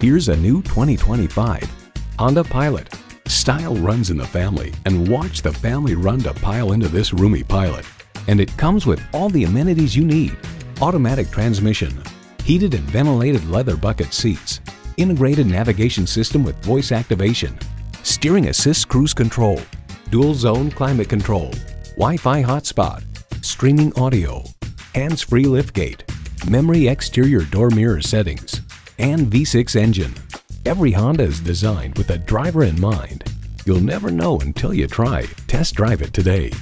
Here's a new 2025 Honda Pilot. Style runs in the family and watch the family run to pile into this roomy Pilot. And it comes with all the amenities you need. Automatic transmission, heated and ventilated leather bucket seats, integrated navigation system with voice activation, steering assist cruise control, dual zone climate control, Wi-Fi hotspot, streaming audio, hands-free liftgate, memory exterior door mirror settings, and V6 engine. Every Honda is designed with the driver in mind. You'll never know until you try. Test drive it today.